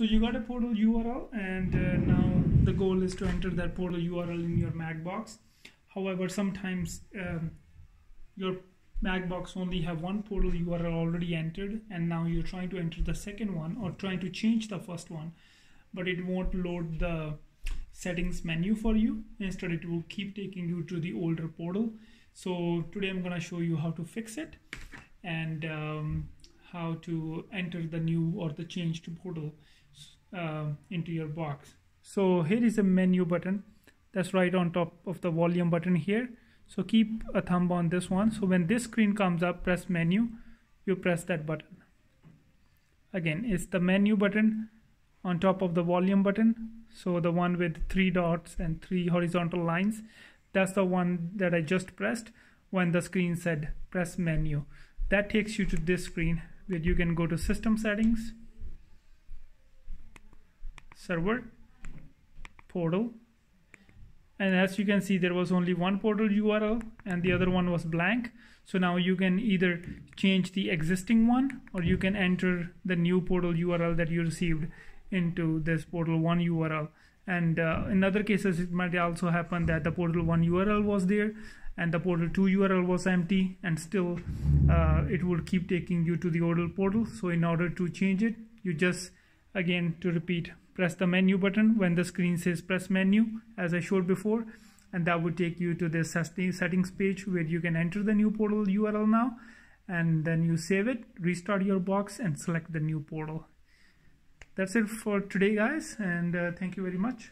So you got a portal URL and uh, now the goal is to enter that portal URL in your MAG box. However, sometimes um, your MAG box only have one portal URL already entered and now you're trying to enter the second one or trying to change the first one, but it won't load the settings menu for you. Instead, it will keep taking you to the older portal. So today I'm gonna show you how to fix it and um, how to enter the new or the changed portal uh, into your box. So here is a menu button that's right on top of the volume button here. So keep a thumb on this one. So when this screen comes up, press menu, you press that button. Again, it's the menu button on top of the volume button. So the one with three dots and three horizontal lines, that's the one that I just pressed when the screen said press menu. That takes you to this screen where you can go to system settings, server, portal, and as you can see there was only one portal URL and the other one was blank. So now you can either change the existing one or you can enter the new portal URL that you received into this portal 1 URL and uh, in other cases it might also happen that the portal 1 URL was there and the portal 2 URL was empty and still uh, it would keep taking you to the portal portal. So in order to change it you just again to repeat press the menu button when the screen says press menu as I showed before and that would take you to the settings page where you can enter the new portal URL now and then you save it restart your box and select the new portal. That's it for today guys and uh, thank you very much